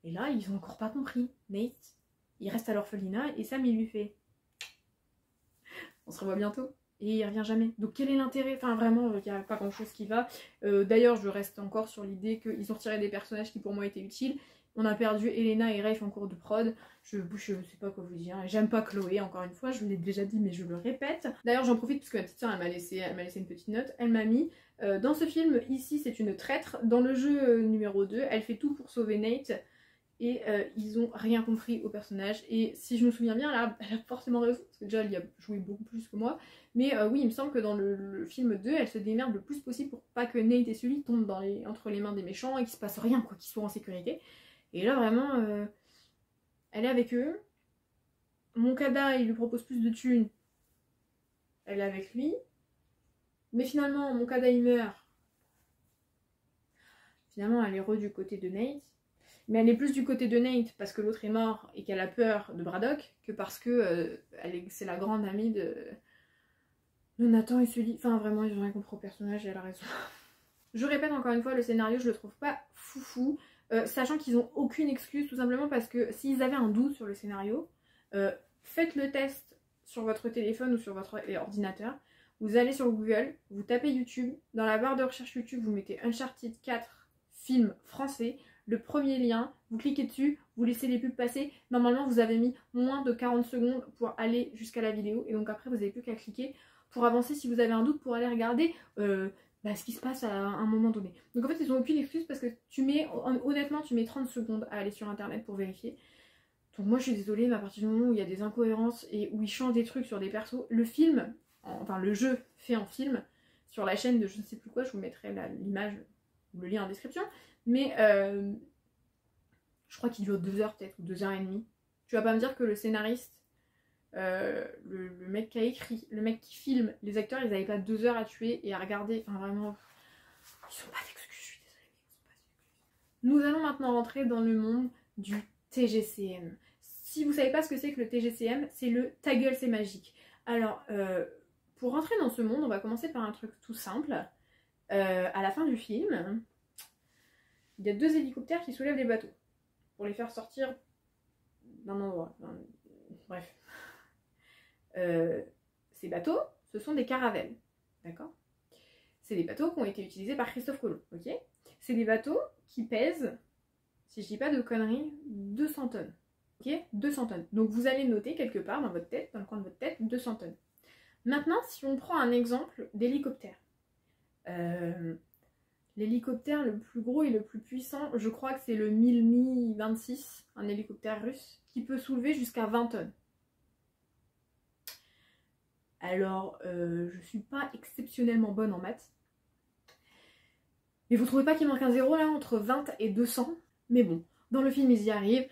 Et là, ils ont encore pas compris. Nate, il reste à l'orphelinat et Sam, il lui fait [LAUGHS] On se revoit bientôt. Et il revient jamais. Donc quel est l'intérêt? Enfin vraiment, il n'y a pas grand chose qui va. Euh, d'ailleurs, je reste encore sur l'idée qu'ils ont retiré des personnages qui pour moi étaient utiles. On a perdu Elena et Rafe en cours de prod. Je ne sais pas quoi vous dire. J'aime pas Chloé, encore une fois, je vous l'ai déjà dit, mais je le répète. D'ailleurs, j'en profite parce que ma petite soeur, elle m'a laissé, une petite note. Elle m'a mis euh, dans ce film, ici, c'est une traître. Dans le jeu euh, numéro 2, elle fait tout pour sauver Nate. Et euh, ils ont rien compris au personnage. Et si je me souviens bien, elle a, elle a forcément raison, parce que déjà, elle y a joué beaucoup plus que moi. Mais oui, il me semble que dans le, film 2, elle se démerde le plus possible pour pas que Nate et celui tombent entre les mains des méchants et qu'il se passe rien, quoi, qu'ils soient en sécurité. Et là, vraiment, euh, elle est avec eux. Mon Kada, il lui propose plus de thunes. Elle est avec lui. Mais finalement, mon Kada, il meurt. Finalement, elle est re du côté de Nate. Mais elle est plus du côté de Nate parce que l'autre est mort et qu'elle a peur de Braddock que parce que euh, c'est la grande amie de, de Nathan et Sully. Enfin, vraiment, ils ont rien compris au personnage et elle a raison. [LAUGHS] Je répète encore une fois, le scénario, je le trouve pas foufou. Euh, sachant qu'ils n'ont aucune excuse tout simplement parce que s'ils avaient un doute sur le scénario, euh, faites le test sur votre téléphone ou sur votre ordinateur. Vous allez sur Google, vous tapez YouTube, dans la barre de recherche YouTube, vous mettez Uncharted 4 film français, le premier lien, vous cliquez dessus, vous laissez les pubs passer. Normalement, vous avez mis moins de 40 secondes pour aller jusqu'à la vidéo et donc après, vous n'avez plus qu'à cliquer pour avancer si vous avez un doute pour aller regarder. Euh, bah, ce qui se passe à un moment donné. Donc en fait, ils ont aucune excuse parce que tu mets, honnêtement, tu mets 30 secondes à aller sur internet pour vérifier. Donc moi, je suis désolée, mais à partir du moment où il y a des incohérences et où ils changent des trucs sur des persos, le film, enfin le jeu fait en film, sur la chaîne de je ne sais plus quoi, je vous mettrai l'image ou le lien en description, mais euh, je crois qu'il dure 2 heures peut-être, ou 2 heures et demie. Tu vas pas me dire que le scénariste euh, le, mec qui a écrit, le mec qui filme, les acteurs, ils n'avaient pas deux heures à tuer et à regarder. Enfin, vraiment, ils sont pas d'excuses, je suis désolée, ils sont pas Nous allons maintenant rentrer dans le monde du TGCM. Si vous savez pas ce que c'est que le TGCM, c'est le ta gueule, c'est magique. Alors, euh, pour rentrer dans ce monde, on va commencer par un truc tout simple. Euh, à la fin du film, il y a deux hélicoptères qui soulèvent des bateaux pour les faire sortir d'un endroit. Bref. Euh, ces bateaux, ce sont des caravelles. D'accord? C'est des bateaux qui ont été utilisés par Christophe Colomb. Ok? C'est des bateaux qui pèsent, si je dis pas de conneries, 200 tonnes. Ok? 200 tonnes. Donc vous allez noter quelque part dans votre tête, dans le coin de votre tête, 200 tonnes. Maintenant, si on prend un exemple d'hélicoptère. Euh, l'hélicoptère le plus gros et le plus puissant, je crois que c'est le 1000 Mi 26, un hélicoptère russe, qui peut soulever jusqu'à 20 tonnes. Alors, euh, je suis pas exceptionnellement bonne en maths. Mais vous trouvez pas qu'il manque un zéro là entre 20 et 200 Mais bon, dans le film ils y arrivent.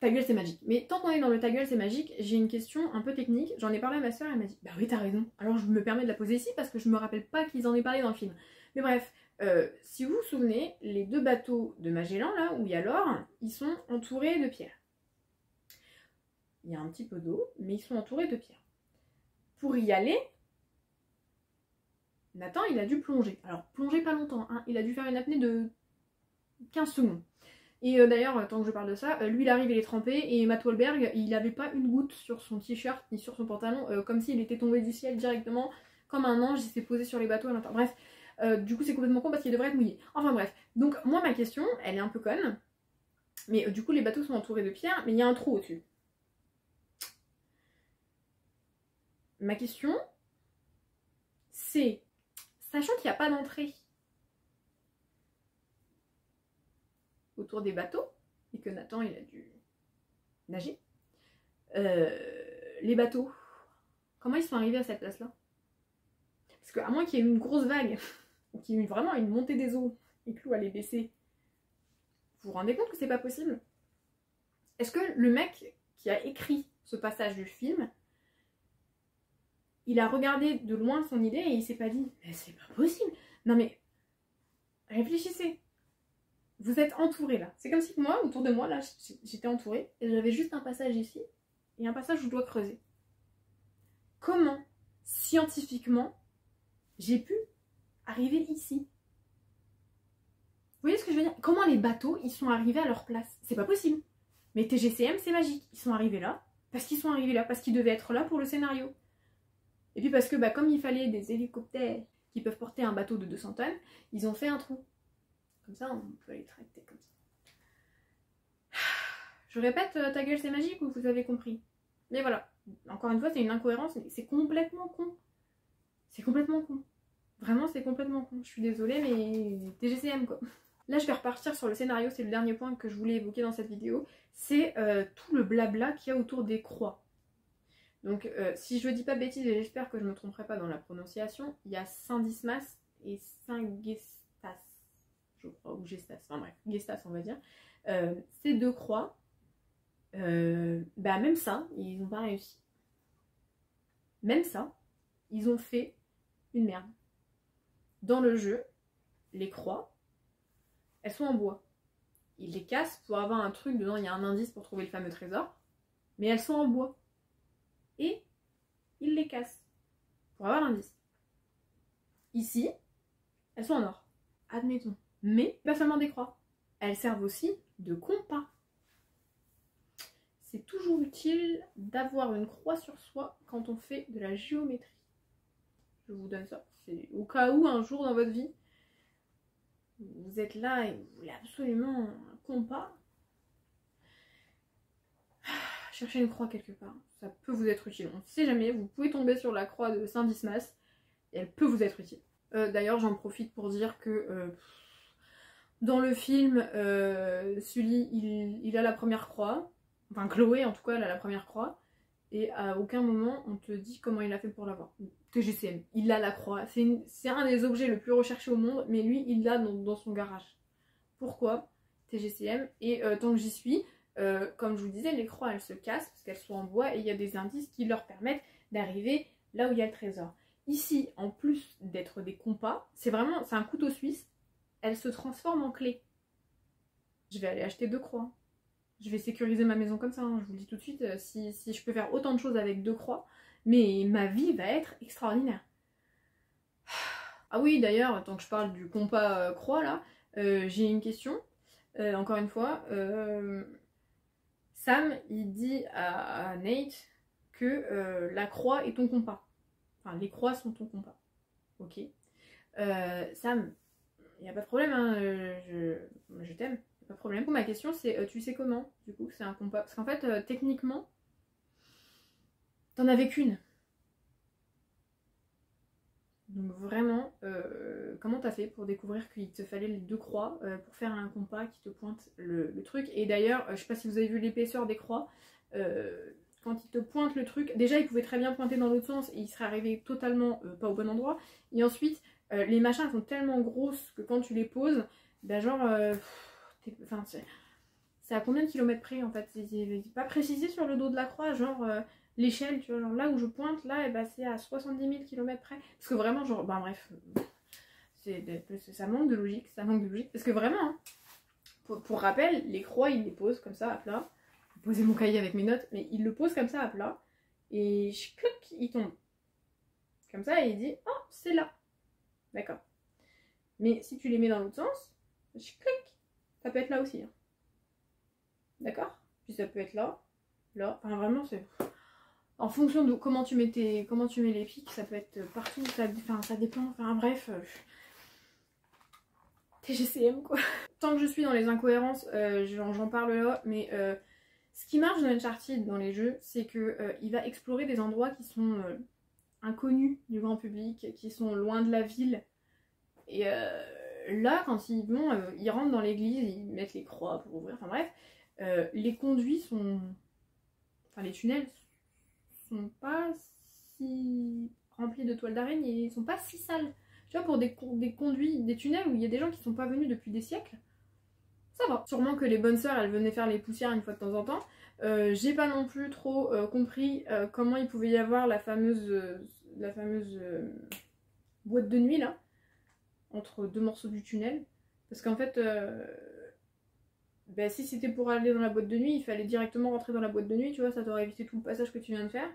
Ta gueule c'est magique. Mais tant qu'on est dans le ta gueule c'est magique, j'ai une question un peu technique. J'en ai parlé à ma soeur, elle m'a dit Bah oui, t'as raison. Alors je me permets de la poser ici parce que je me rappelle pas qu'ils en aient parlé dans le film. Mais bref, euh, si vous vous souvenez, les deux bateaux de Magellan, là, où il y a l'or, ils sont entourés de pierres. Il y a un petit peu d'eau, mais ils sont entourés de pierres. Pour y aller, Nathan, il a dû plonger. Alors, plonger pas longtemps, hein. il a dû faire une apnée de 15 secondes. Et euh, d'ailleurs, tant que je parle de ça, euh, lui il arrive, il est trempé, et Matt Wahlberg, il n'avait pas une goutte sur son t-shirt ni sur son pantalon, euh, comme s'il était tombé du ciel directement, comme un ange, il s'est posé sur les bateaux à l'intérieur. Bref, du coup c'est complètement con parce qu'il devrait être mouillé. Enfin bref, donc moi ma question, elle est un peu conne, mais du coup les bateaux sont entourés de pierres, mais il y a un trou au-dessus. Ma question, c'est, sachant qu'il n'y a pas d'entrée, autour des bateaux et que Nathan il a dû nager. Euh, les bateaux, comment ils sont arrivés à cette place-là? Parce qu'à moins qu'il y ait une grosse vague, [LAUGHS] ou qu'il y ait vraiment une montée des eaux et que l'eau allait baisser, vous vous rendez compte que c'est pas possible? Est-ce que le mec qui a écrit ce passage du film, il a regardé de loin son idée et il s'est pas dit mais c'est pas possible Non mais réfléchissez vous êtes entouré là. C'est comme si moi, autour de moi, là, j'étais entourée et j'avais juste un passage ici et un passage où je dois creuser. Comment, scientifiquement, j'ai pu arriver ici? Vous voyez ce que je veux dire? Comment les bateaux, ils sont arrivés à leur place? C'est pas possible. Mais TGCM, c'est magique. Ils sont arrivés là parce qu'ils sont arrivés là, parce qu'ils devaient être là pour le scénario. Et puis parce que, bah, comme il fallait des hélicoptères qui peuvent porter un bateau de 200 tonnes, ils ont fait un trou. Comme ça, on peut les traiter comme ça. [SIGHS] Je répète, euh, ta gueule c'est magique ou vous avez compris? Mais voilà, encore une fois, c'est une incohérence, mais c'est complètement con. C'est complètement con. Vraiment, c'est complètement con. Je suis désolée, mais TGCM quoi. [LAUGHS] Là, je vais repartir sur le scénario, c'est le dernier point que je voulais évoquer dans cette vidéo. C'est euh, tout le blabla qu'il y a autour des croix. Donc, euh, si je dis pas bêtises, et j'espère que je ne me tromperai pas dans la prononciation, il y a Saint-Dismas et Saint-Gestas je crois, ou Gestas, enfin bref, Gestas on va dire, euh, ces deux croix, euh, bah même ça, ils n'ont pas réussi. Même ça, ils ont fait une merde. Dans le jeu, les croix, elles sont en bois. Ils les cassent pour avoir un truc dedans, il y a un indice pour trouver le fameux trésor, mais elles sont en bois. Et ils les cassent pour avoir l'indice. Ici, elles sont en or. Admettons mais pas seulement des croix. Elles servent aussi de compas. C'est toujours utile d'avoir une croix sur soi quand on fait de la géométrie. Je vous donne ça. C'est au cas où un jour dans votre vie, vous êtes là et vous voulez absolument un compas. Cherchez une croix quelque part. Ça peut vous être utile. On ne sait jamais. Vous pouvez tomber sur la croix de Saint Dismas et elle peut vous être utile. Euh, d'ailleurs, j'en profite pour dire que euh, dans le film, euh, Sully, il, a la première croix. Enfin, Chloé, en tout cas, elle a la première croix. Et à aucun moment, on te dit comment il a fait pour l'avoir. TGCM, il a la croix. C'est un des objets le plus recherchés au monde, mais lui, il l'a dans, son garage. Pourquoi TGCM. Et tant que j'y suis, euh, comme je vous disais, les croix, elles se cassent parce qu'elles sont en bois et il y a des indices qui leur permettent d'arriver là où il y a le trésor. Ici, en plus d'être des compas, c'est vraiment, c'est un couteau suisse elle se transforme en clé. Je vais aller acheter deux croix. Je vais sécuriser ma maison comme ça, hein. je vous le dis tout de suite, euh, si, je peux faire autant de choses avec deux croix, mais ma vie va être extraordinaire. Ah oui, d'ailleurs, tant que je parle du compas euh, croix là, j'ai une question. encore une fois, Sam, il dit à, Nate que la croix est ton compas. Enfin, les croix sont ton compas. Ok. Sam, il n'y a pas de problème, hein, euh, je, je t'aime, pas de problème. Ma question, c'est euh, tu sais comment, du coup, c'est un compas? Parce qu'en fait, euh, techniquement, t'en avais qu'une. Donc vraiment, comment t'as fait pour découvrir qu'il te fallait les deux croix pour faire un compas qui te pointe le, truc? Et d'ailleurs, je sais pas si vous avez vu l'épaisseur des croix, quand il te pointe le truc, déjà il pouvait très bien pointer dans l'autre sens et il serait arrivé totalement pas au bon endroit. Et ensuite, euh, les machins sont tellement grosses que quand tu les poses, ben genre, euh, enfin, c'est à combien de kilomètres près en fait? C'est pas précisé sur le dos de la croix, genre euh, l'échelle, tu vois, genre là où je pointe, là, et ben, c'est à 70 000 km près. Parce que vraiment, genre, ben bref, ça manque de logique, ça manque de logique. Parce que vraiment, hein, pour, rappel, les croix, il les pose comme ça à plat. Poser mon cahier avec mes notes, mais il le pose comme ça à plat. Et je clique, il tombe. Comme ça, et il dit, oh, c'est là. D'accord. Mais si tu les mets dans l'autre sens, je ça peut être là aussi. Hein. D'accord? Puis ça peut être là, là. Enfin, vraiment, c'est en fonction de comment tu mets, comment tu mets les pics, ça peut être partout, ça, ça dépend, enfin bref. Euh, TGCM quoi. Tant que je suis dans les incohérences, euh, j'en parle là, mais euh, ce qui marche dans Uncharted dans les jeux, c'est que va explorer des endroits qui sont inconnus du grand public, qui sont loin de la ville. Et là, quand ils vont, ils rentrent dans l'église, ils mettent les croix pour ouvrir, enfin bref, les conduits sont. Enfin, les tunnels pas si remplis de toiles d'araignée, ils sont pas si sales. Tu vois, pour des, des conduits, des tunnels où il y a des gens qui sont pas venus depuis des siècles, ça va. Sûrement que les bonnes sœurs, elles venaient faire les poussières une fois de temps en temps. Euh, j'ai pas non plus trop euh, compris euh, comment il pouvait y avoir la fameuse, la fameuse boîte de nuit là, entre deux morceaux du tunnel. Parce qu'en fait, ben, si c'était pour aller dans la boîte de nuit, il fallait directement rentrer dans la boîte de nuit, tu vois, ça t'aurait évité tout le passage que tu viens de faire.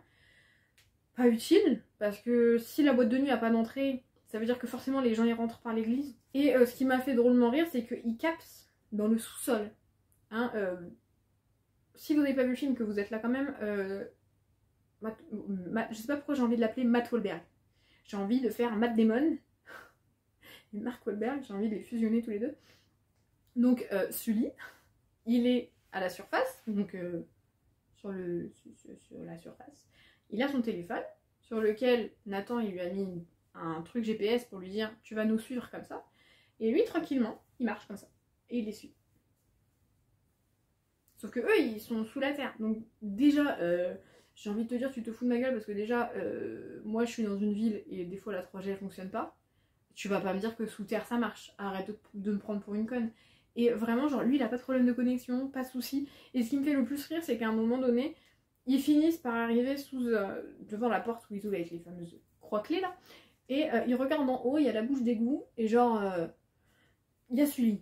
Pas utile, parce que si la boîte de nuit a pas d'entrée, ça veut dire que forcément les gens y rentrent par l'église. Et euh, ce qui m'a fait drôlement rire, c'est qu'ils captent dans le sous-sol. Hein, euh, si vous n'avez pas vu le film, que vous êtes là quand même, euh, je sais pas pourquoi j'ai envie de l'appeler Matt Wahlberg. J'ai envie de faire Matt Damon [LAUGHS] et Mark Wahlberg, j'ai envie de les fusionner tous les deux. Donc Sully, il est à la surface, donc euh, sur, le, sur, la surface. Il a son téléphone sur lequel Nathan il lui a mis un truc GPS pour lui dire tu vas nous suivre comme ça. Et lui tranquillement, il marche comme ça et il les suit. Sauf que eux ils sont sous la terre. Donc déjà, euh, j'ai envie de te dire tu te fous de ma gueule parce que déjà, euh, moi je suis dans une ville et des fois la 3G elle fonctionne pas. Tu vas pas me dire que sous terre ça marche. Arrête de me prendre pour une conne. Et vraiment, genre, lui, il a pas de problème de connexion, pas de soucis. Et ce qui me fait le plus rire, c'est qu'à un moment donné, ils finissent par arriver sous, euh, devant la porte où ils ouvrent avec les fameuses croix clés là. Et euh, ils regardent en haut, il y a la bouche d'égout, et genre, euh, il y a Sully.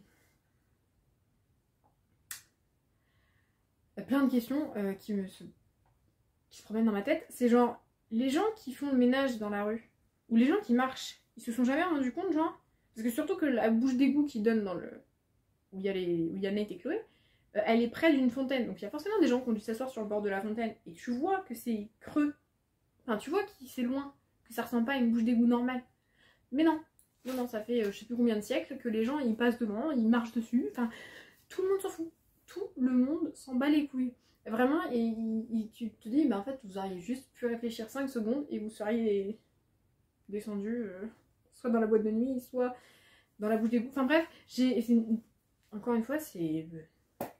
Plein de questions qui, me se... qui se promènent dans ma tête. C'est genre, les gens qui font le ménage dans la rue, ou les gens qui marchent, ils se sont jamais rendus compte, genre? Parce que surtout que la bouche d'égout qui donne dans le, où il y a, y a Nate et Chloé, euh, elle est près d'une fontaine. Donc il y a forcément des gens qui ont dû s'asseoir sur le bord de la fontaine. Et tu vois que c'est creux. Enfin, tu vois que c'est loin. Que ça ressemble pas à une bouche d'égout normale. Mais non. Non, non, ça fait euh, je sais plus combien de siècles que les gens ils passent devant, ils marchent dessus. Enfin, tout le monde s'en fout. Tout le monde s'en bat les couilles. Vraiment, et, tu te dis, bah en fait, vous auriez juste pu réfléchir 5 secondes et vous seriez descendu euh, soit dans la boîte de nuit, soit dans la bouche d'égout. Enfin bref, j'ai encore une fois, c'est.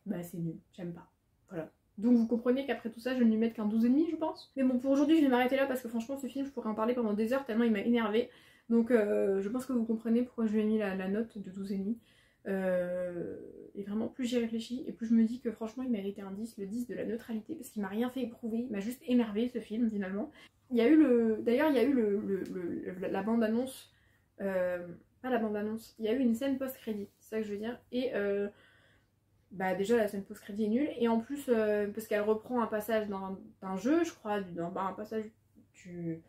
Bah, c'est nul. J'aime pas. Voilà. Donc vous comprenez qu'après tout ça, je ne lui mette qu'un 12,5 je pense. Mais bon, pour aujourd'hui, je vais m'arrêter là parce que franchement, ce film, je pourrais en parler pendant des heures tellement il m'a énervé. Donc euh, je pense que vous comprenez pourquoi je lui ai mis la, note de 12,5. Euh, et vraiment, plus j'y réfléchis et plus je me dis que franchement, il méritait un 10, le 10 de la neutralité, parce qu'il m'a rien fait éprouver, il m'a juste énervé ce film finalement. Il y a eu le. D'ailleurs, il y a eu le, la bande-annonce. Euh, la bande-annonce, il y a eu une scène post-crédit c'est ça que je veux dire. Et euh, bah déjà la scène post-crédit est nulle. Et en plus, euh, parce qu'elle reprend un passage d'un jeu, je crois, bah, un passage du,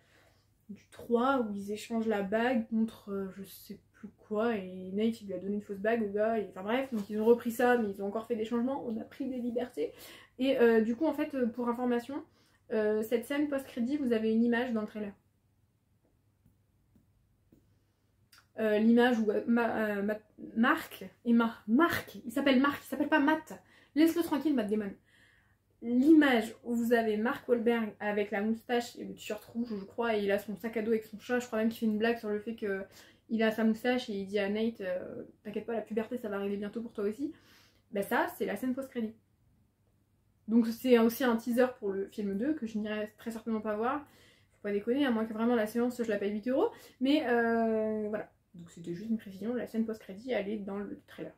du 3 où ils échangent la bague contre euh, je sais plus quoi. Et Nate il lui a donné une fausse bague au gars. Enfin bref, donc ils ont repris ça, mais ils ont encore fait des changements. On a pris des libertés. Et du coup, en fait, pour information, cette scène post-crédit, vous avez une image dans le trailer. Euh, l'image où euh, euh, Marc et Marc, il s'appelle Marc, il s'appelle pas Matt. Laisse-le tranquille, Matt Damon. L'image où vous avez Marc Wahlberg avec la moustache et le t-shirt rouge, je crois, et il a son sac à dos avec son chat. Je crois même qu'il fait une blague sur le fait que il a sa moustache et il dit à Nate T'inquiète pas, la puberté ça va arriver bientôt pour toi aussi. Ben ça, c'est la scène post-crédit. Donc c'est aussi un teaser pour le film 2 que je n'irai très certainement pas voir. Faut pas déconner, à moins que vraiment la séance je la paye 8 euros. Mais voilà. Donc c'était juste une précision, la scène post-crédit elle est dans le trailer.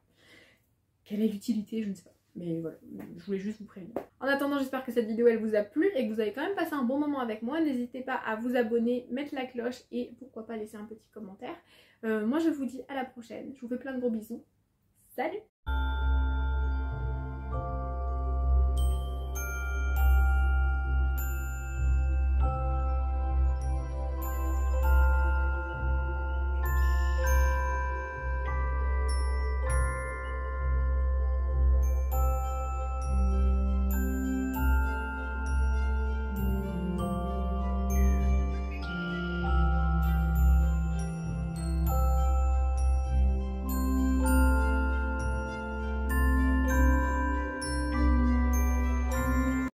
Quelle est l'utilité Je ne sais pas. Mais voilà, je voulais juste vous prévenir. En attendant, j'espère que cette vidéo elle vous a plu et que vous avez quand même passé un bon moment avec moi. N'hésitez pas à vous abonner, mettre la cloche et pourquoi pas laisser un petit commentaire. Euh, moi je vous dis à la prochaine. Je vous fais plein de gros bisous. Salut